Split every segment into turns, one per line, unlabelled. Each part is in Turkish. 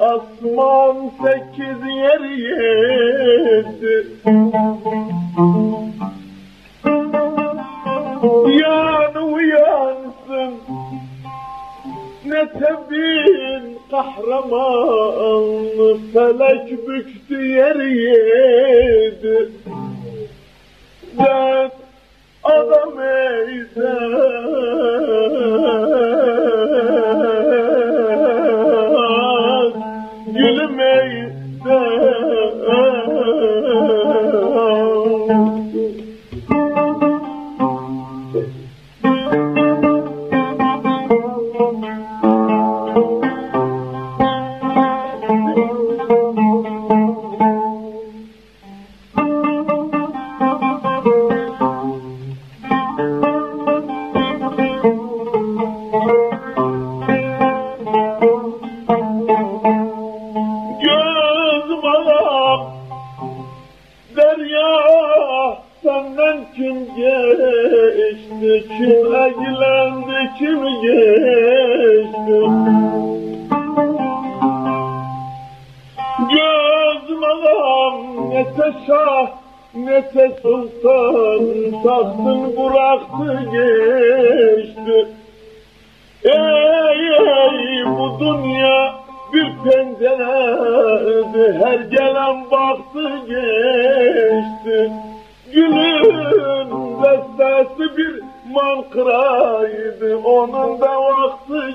asman sekiz yer yedi. Yan uyansın ne tebin kahraman felek büktü yer yedi. Ben adam eyden Thank you. Derya senden kim geçti? Kim eğlendi kim geçti? Göz bağım ne teşah ne te sultan Tahtın bıraktı geçti. Ey ey bu dünya bir pencereydi Her gelen baktı geçti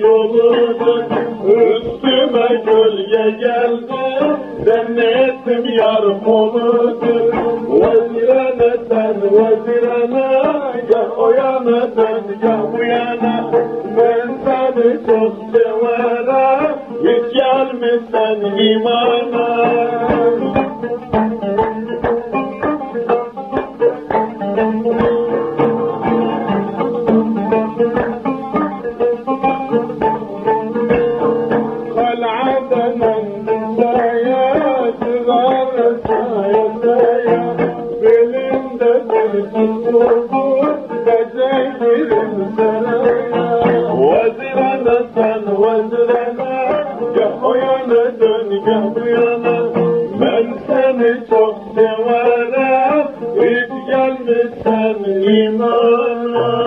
yoludur. Üstüme gölge geldi, cennetim yarım oludur. Vezirene sen vezirene, gel o yana dön gel bu yana. Ben seni çok severim, hiç gelmişsen imana. Vezirana sen vezirana Gah o yana dön gah bu yana Ben seni çok severim İlk gelmişsen imana